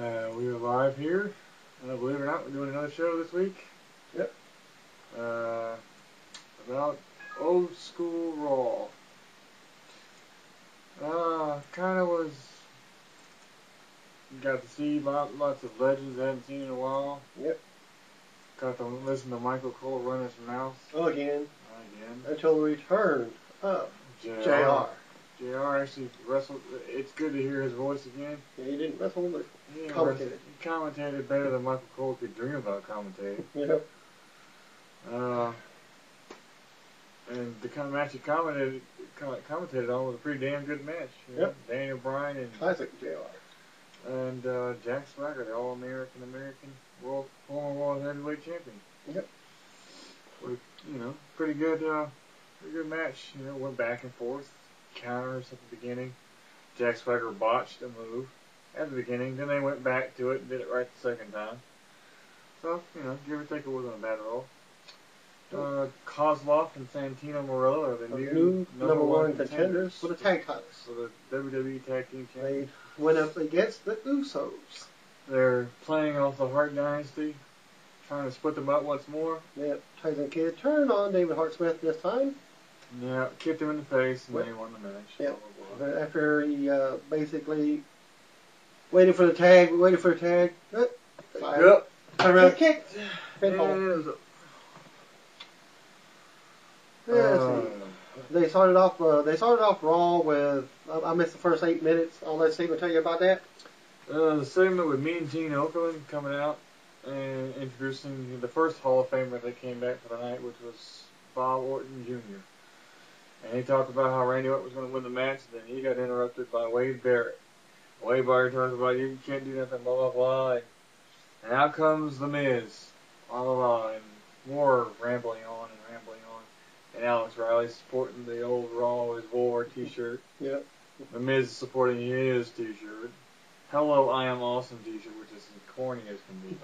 Uh, we are live here. Uh, believe it or not, we're doing another show this week. Yep. Uh, about old school Raw. Uh, kind of was. Got to see lot, lots of legends I hadn't seen in a while. Yep. Got to listen to Michael Cole run his mouth Oh, Again, again. until the return of JR. JR. JR actually wrestled. It's good to hear his voice again. Yeah, he didn't wrestle, but He Commentated. He commentated better than Michael Cole could dream about commentating. yep. Uh, and the kind of match he commentated, com- commentated on was a pretty damn good match. you know. Yep. Daniel Bryan and classic JR. and uh, Jack Swagger, the All American American World former World Heavyweight Champion. Yep. With, you know, pretty good, uh, pretty good match. You know, went back and forth, counters at the beginning. Jack Swagger botched a move at the beginning. Then they went back to it and did it right the second time. So, you know, give or take, it wasn't a bad roll. Uh, Kozlov and Santino Marella are the The new, new number, one contenders for the tag titles. for the WWE Tag Team Championship. They went up against the Usos. They're playing off the Hart Dynasty, trying to split them up once more. Yep. Tyson Kidd turned on David Hart Smith this time. Yeah, kicked him in the face and What? they won the match. Yep. Blah, blah, blah. After he uh, basically waited for the tag, waited for the tag, Yep. turned around, kicked, And pinfall. it was a- Yeah, Uh. They started off. Uh, they started off Raw with. I, I missed the first eight minutes. I'll let Steven tell you about that. Uh, the segment with me and Gene Okerlund coming out and introducing the first Hall of Famer that came back for the night, which was Bob Orton Jr. And he talked about how Randy Orton was going to win the match, and then he got interrupted by Wade Barrett. Wade Barrett talks about you can't do nothing, blah blah blah. And, and out comes the Miz, blah blah blah, and more rambling on and rambling on. And Alex Riley supporting the old Raw is War T-shirt. Yep. The Miz supporting his T-shirt. Hello, I am awesome T-shirt, which is as corny as can be.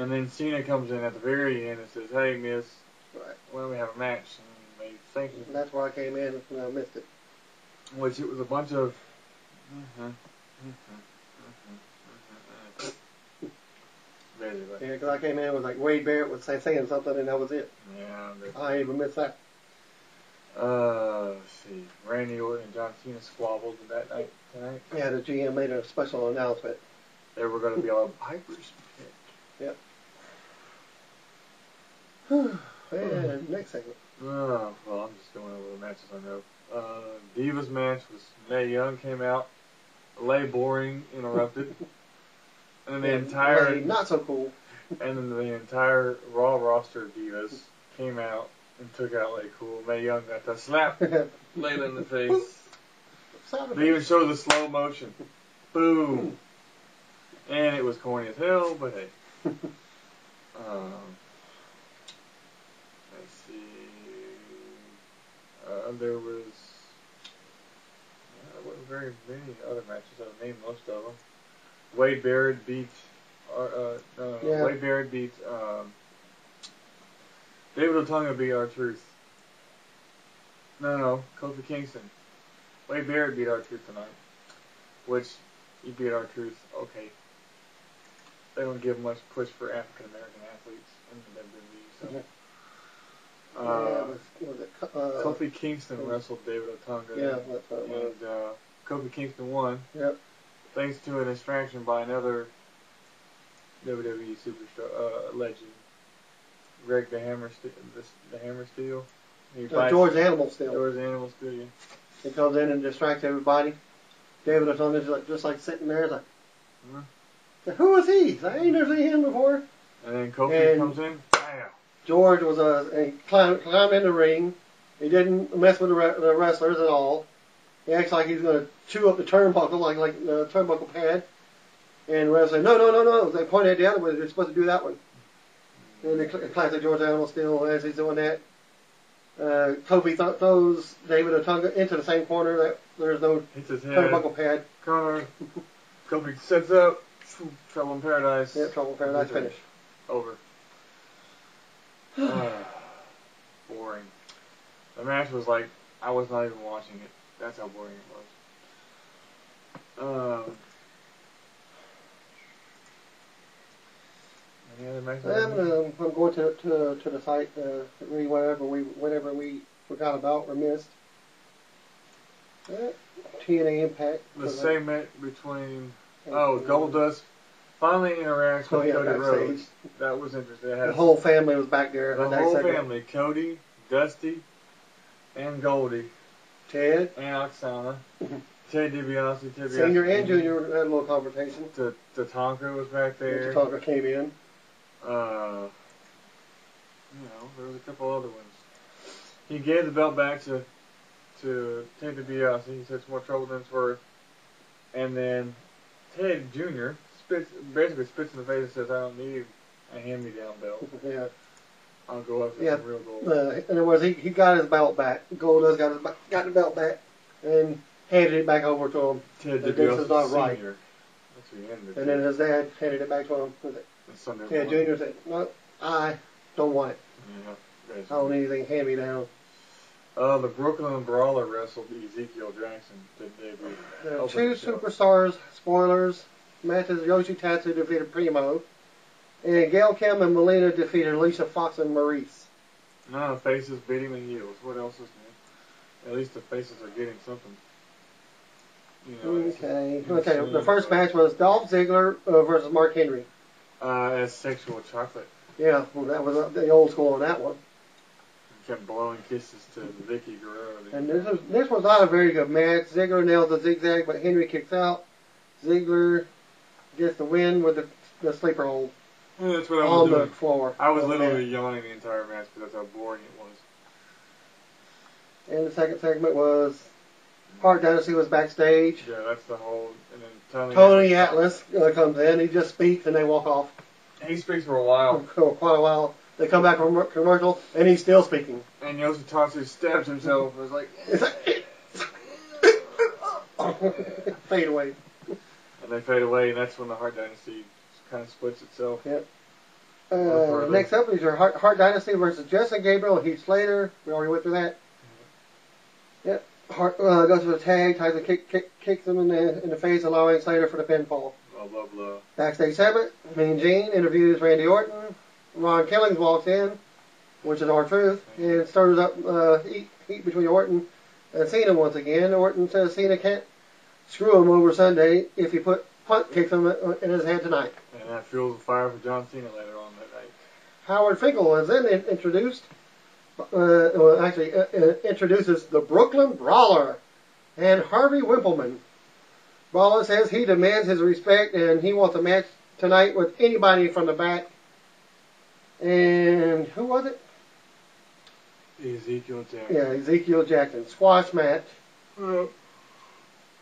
And then Cena comes in at the very end and says, "Hey, Miz, Right. why don't we have a match?" And thank you. that's where I came in and I missed it. Which it was a bunch of. Basically. Yeah, because I came in and was like Wade Barrett was saying something and that was it. Yeah. but- I even missed that. Uh, let's see. Randy Orton and John Cena squabbled that night tonight. Yeah, the GM made a special announcement. They were going to be on Piper's Pit. and next segment. Oh, well, I'm just going over the matches I know. Uh, Divas match was Mae Young came out, lay boring, interrupted, and then the And entire Lay not so cool. and then the entire Raw roster of Divas came out and took out Lay Cool. Mae Young got the slap Layla in the face. They even showed the slow motion. Boom. And it was corny as hell, but hey. Um, Uh, there was. Uh, there wasn't very many other matches. I've named most of them. Wade Barrett beat. Uh, uh, no, no, no. Yeah. Wade Barrett beat. Um, David Otunga beat R Truth. No, no, no. Kofi Kingston. Wade Barrett beat R Truth tonight. Which, he beat R Truth. Okay. They don't give much push for African American athletes in the WWE. So. Uh, was, was it, uh, Kofi Kingston wrestled David Otunga. yeah, that's what it was. And uh, Kofi Kingston won. Yep. Thanks to an distraction by another WWE superstar uh, legend, Greg the Hammer, the, the Hammer Steel. He Uh, George Animal Steel. George Animal Steel. yeah. He comes in and distracts everybody. David Otunga's like, just like sitting there, like, Mhm. Who is he? I ain't never seen him before. And then Kofi And- comes in. George was a, a climb, climbed in the ring. He didn't mess with the, re- the wrestlers at all. He acts like he's going to chew up the turnbuckle like like the turnbuckle pad. And the wrestler said, no, no, no, no. They pointed at the other one. You're supposed to do that one. And the classic George Animal Steel, as he's doing that, uh, Kofi th- throws David Otunga into the same corner that there's no Hits his head. turnbuckle pad. Corner. Kofi sets up. Trouble in Paradise. Yeah, Trouble in Paradise finish. Over. Boring. The match was like I was not even watching it. That's how boring it was. Um, Any other matches? I'm, um, I'm going to to to the site uh, read whatever we whatever we forgot about or missed. Uh, TNA Impact. the segment between oh Goldust finally interacts with Oh, yeah, Cody. Rhodes. That was interesting. It The whole family was back there. the whole segment. family: Cody, Dusty, and Goldie, Ted, and Aksana, Ted DiBiase, Ted Senior and Junior had a little conversation. The the Tonka was back there. Tatanka came in. Uh, you know, there was a couple other ones. He gave the belt back to to Ted DiBiase. He said it's more trouble than it's worth. And then Ted Jr. spits basically spits in the face and says, "I don't need a hand-me-down belt. Yeah. I'll go up Yeah. some real gold." Uh, in other words, he, he got his belt back. Goldust got his got the belt back and handed it back over to him. Ted that this is not right. Senior. That's who he ended. And then his dad handed it back to him. Yeah. Junior said, "No, I don't want it. Yeah, I don't need anything hand me down." Uh, the Brooklyn Brawler wrestled Ezekiel Jackson to debut. There are two superstars. Spoilers. Matches Yoshi Tatsu defeated Primo, and Gail Kim and Melina defeated Alicia Fox and Maryse. No, faces beating the heels. What else is new? At least the faces are getting something. You know, Okay. Okay. The first match was Dolph Ziggler uh, versus Mark Henry. Uh, as sexual chocolate. Yeah, well, that was uh, the old school on that one. He kept blowing kisses to Vickie Guerrero. And this was this was not a very good match. Ziggler nails the zigzag, but Henry kicks out. Ziggler gets the win with the, the sleeper hold Yeah, that's what I was on the floor. I was literally match. yawning the entire match because that's how boring it was. And the second segment was Hart Dynasty was backstage. Yeah, that's the whole. And then Tony. Tony Atlas uh, comes in. He just speaks and they walk off He speaks for a while, for quite a while. They come back from commercial and he's still speaking. and Yoshi Tatsu stabs himself. Like, It's like fade away. And they fade away, and that's when the Hart Dynasty kind of splits itself. Uh, next up is your Hart, Hart Dynasty versus Justin Gabriel and Heath Slater. We already went through that. Yep. Hart uh, goes for the tag. Tyson kick, kick, kicks him in the in the face, allowing Slater for the pinfall. Blah blah blah. Backstage segment. Mean Gene interviews Randy Orton. Ron Killings walks in, which is R Truth, and stirs up uh, heat, heat between Orton and Cena once again. Orton says Cena can't screw him over Sunday if he put punt kicks him in his head tonight. And that fuels the fire for John Cena later on that night. Howard Finkel is then in- introduced, uh, well, actually uh, uh, introduces the Brooklyn Brawler and Harvey Wippleman. Brawler says he demands his respect and he wants a match tonight with anybody from the back. And who was it? Ezekiel Jackson. Yeah, Ezekiel Jackson. Squash match. Well,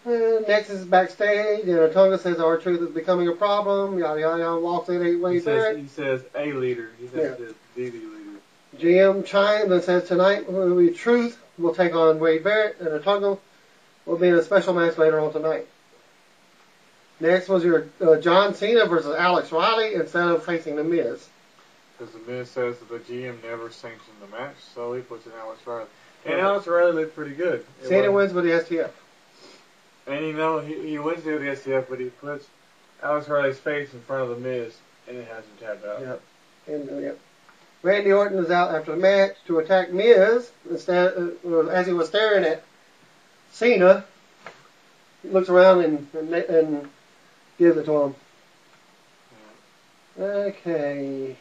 Uh, next is backstage, and Otunga says R Truth is becoming a problem. Yada yada yada. Walks in eight ways he says a leader. He says Yeah. the the leader. GM chimes and says tonight will be Truth We'll take on Wade Barrett and Otunga will be in a special match later on tonight. Next was your uh, John Cena versus Alex Riley instead of facing The Miz. Because the Miz says that the GM never sanctioned the match, so he puts in Alex Riley. And. Alex Riley looked pretty good. It Cena wins with the STF. And you know, he, he with the STF, but he puts Alex Riley's face in front of the Miz, and it has him tapped out. Yep. And yep. Randy Orton is out after the match to attack Miz instead uh, as he was staring at Cena. He looks around and and, and gives it to him. Okay.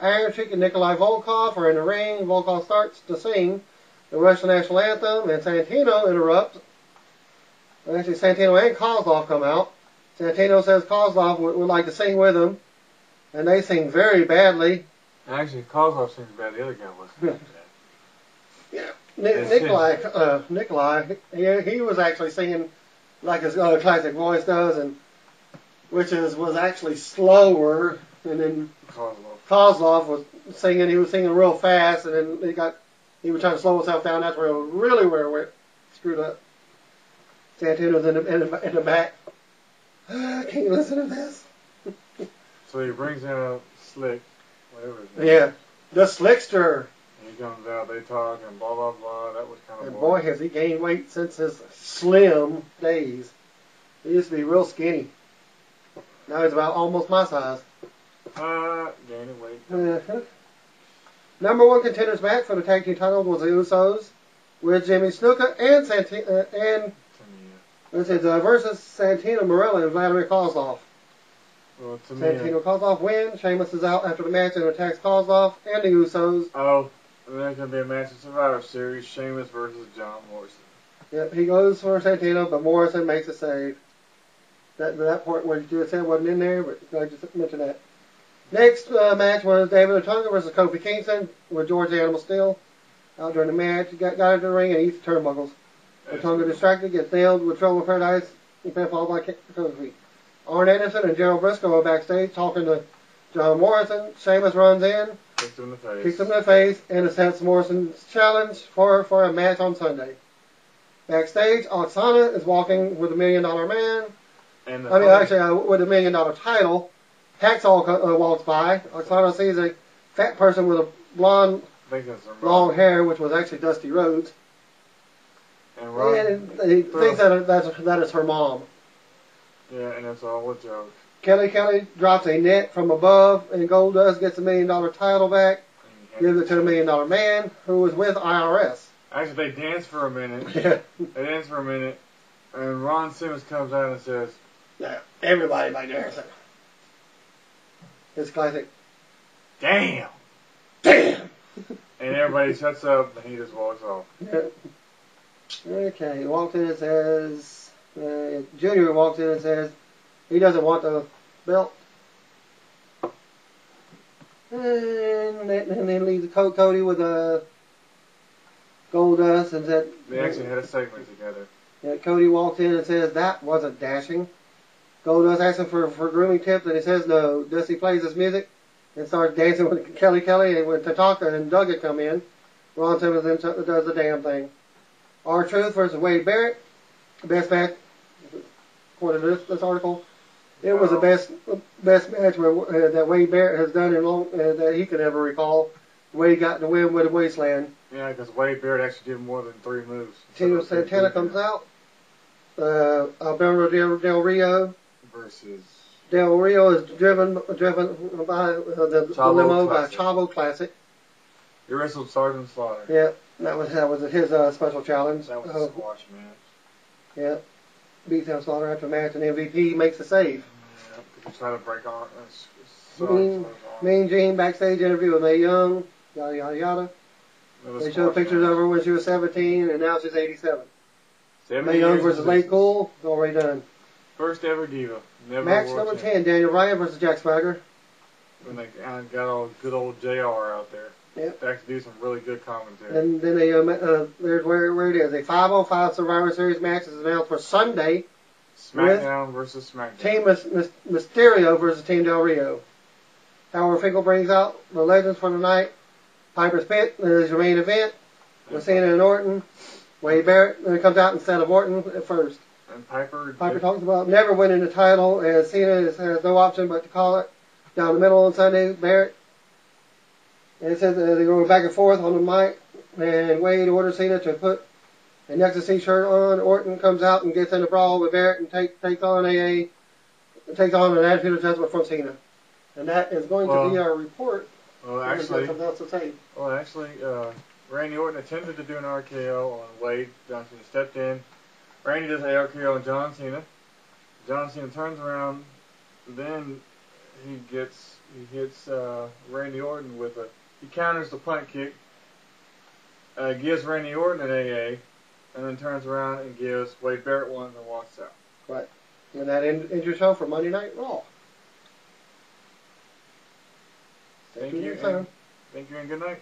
Iron Sheik and Nikolai Volkov are in the ring. Volkov starts to sing the Russian national anthem, and Santino interrupts. Actually, Santino and Kozlov come out. Santino says Kozlov would, would like to sing with him, and they sing very badly. Actually, Kozlov seems bad. The other guy wasn't. Ni- Nikolai, uh, Nikolai, he, he was actually singing like his uh, classic voice does, and which is was actually slower. And then Kozlov. Kozlov was singing; he was singing real fast, and then he got he was trying to slow himself down. That's where it was really where it went screwed up. Santino's in the in the, in the back. Can't listen to this. So he brings out Slick, whatever his name Yeah, the Slickster. And he comes out, they talk, and blah, blah, blah. That was kind of And boy, boring. has he gained weight since his slim days. He used to be real skinny. Now he's about almost my size. Uh, Dana Wade. Uh-huh. Number one contenders match for the tag team titles was the Usos with Jimmy Snuka and Santi- uh, and This is uh, versus Santino Marella and Vladimir Kozlov. Well. Santino Kozlov wins. Sheamus is out after the match and attacks Kozlov and the Usos. Oh, and there's gonna be a match in Survivor Series: Sheamus versus John Morrison. Yep, he goes for Santino, but Morrison makes a save. That that part where you said wasn't in there, but I just mentioned that. Next uh, match was David Otunga versus Kofi Kingston with George Animal Steel. Out during the match, he got, got into the ring and eats the. Otunga distracted, gets nailed with Trouble in Paradise, and pinfalled by Kofi. Arn Anderson and Gerald Brisco are backstage talking to John Morrison. Sheamus runs in, Kicked him in the face. kicks him in the face, and accepts Morrison's challenge for, for a match on Sunday. Backstage, Aksana is walking with a million dollar man. And I mean, actually, uh, with a million dollar title. Hacksaw uh, walks by. Aksana sees a fat person with a blonde, I think that's a long hair, which was actually Dusty Rhodes. And he thinks that that's, that is her mom. yeah, and it's all a joke. Kelly Kelly drops a net from above, and Goldust gets a million dollar title back, gives it to the million dollar man, who was with IRS. Actually, they dance for a minute. Yeah. They dance for a minute, and Ron Simmons comes out and says, Yeah, everybody by dancing. It's classic. "Damn!" Damn! And everybody shuts up, and he just walks off. Yeah. Okay, he walks in and says, uh, Junior walks in and says he doesn't want the belt. And then, and then leaves Cody with a Goldust and said, They actually had a segment together. yeah, Cody walks in and says that wasn't dashing. Goldust asks him for, for grooming tips and he says no. Dusty plays his music and starts dancing with Kelly Kelly and when Tatanka and Duggan come in, Ron Simmons then does the damn thing. R Truth versus Wade Barrett, best match according to this, this article. It was the best best match where, uh, that Wade Barrett has done in long uh, that he could ever recall. Wade got the win with a wasteland. Yeah, because Wade Barrett actually did more than three moves. Tito Santana comes out. Uh, Alberto Del, Del Rio. Versus Del Rio is driven driven by uh, the, the Chavo limo Classic. by Chavo Classic. he wrestled Sergeant Slaughter. That was that was his uh, special challenge. That was Uh, a squash match. yeah, beats down Slaughter after match, and MVP makes a save. Yeah, he tried to break on. Uh, s- s- Mean, Mean Gene backstage interview with Mae Young. Yada yada yada. They a show pictures match. of her when she was 17, and now she's 87. 70 Mae Young versus Late. Cool, already done. First ever diva. Never Match number 10, Daniel Bryan versus Jack Swagger. When they uh, got all good old JR out there. Yep. To actually do some really good commentary. And then they, ma- uh, there's where, where it is. A 505 Survivor Series match is announced for Sunday. SmackDown versus SmackDown. Team Mys- Mysterio versus Team Del Rio. Howard Finkel brings out the legends for the night. Piper's Pit is your main event. With Cena and Orton. Wade Barrett uh, comes out instead of Orton at first. And Piper. Piper talks about never winning the title, as Cena is, has no option but to call it down the middle on Sunday. Barrett. And it says uh, they go back and forth on the mic, and Wade orders Cena to put a Nexus t-shirt on. Orton comes out and gets in a brawl with Barrett and take, takes on a takes on an attitude adjustment from Cena. And that is going to be our report. Well, Unless you have actually, something else to say. well, actually, uh, Randy Orton attempted to do an RKO on Wade. John Cena stepped in. Randy does an RKO on John Cena. John Cena turns around. Then he gets he hits uh, Randy Orton with a he counters the punt kick. Uh, gives Randy Orton an AA, and then turns around and gives Wade Barrett one and walks out. And that ends ends your show for Monday Night Raw. Thank you. and- Thank you and good night.